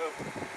hope